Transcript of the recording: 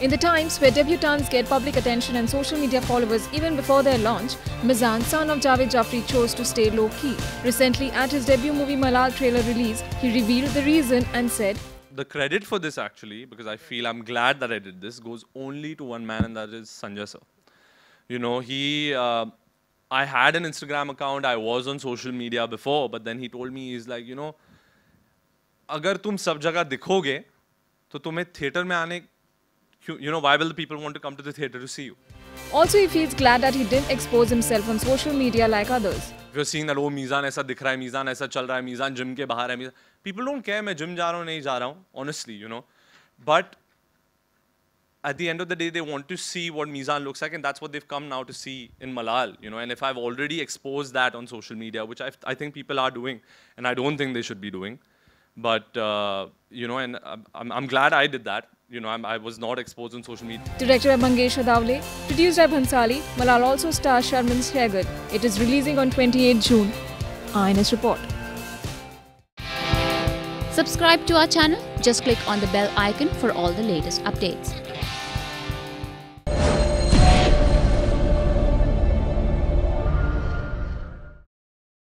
In the times where debutantes get public attention and social media followers even before their launch, Meezaan, son of Jaaved Jaaferi, chose to stay low-key. Recently, at his debut movie Malaal trailer release, he revealed the reason and said, the credit for this actually, because I feel I'm glad that I did this, goes only to one man and that is Sanjay sir. You know, he, uh, I had an Instagram account, I was on social media before, but then he told me, he's like, you know, अगर तुम सब जगह दिखोगे तो तुम्हें theatre में आने you know, why will the people want to come to the theatre to see you? Also, he feels glad that he didn't expose himself on social media like others. If you're seeing that, oh, Meezaan ऐसा दिख रहा है, Meezaan ऐसा चल रहा is Meezaan gym के बाहर है, Meezaan... People don't care I am जा रहा हूँ, नहीं जा रहा honestly, you know. But at the end of the day, they want to see what Meezaan looks like, and that's what they've come now to see in Malaal, you know. And if I've already exposed that on social media, which I've, i think people are doing, and I don't think they should be doing, but uh, you know, and um, I'm, I'm glad I did that you know, I'm, i was not exposed on social media. Directed by Mangesh Hadawale, produced by Bhansali, Malaal also stars Sharmin Segal. It is releasing on 28 June. IANS Report. Subscribe to our channel. Just click on the bell icon for all the latest updates.